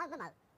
Mal, mal, mal.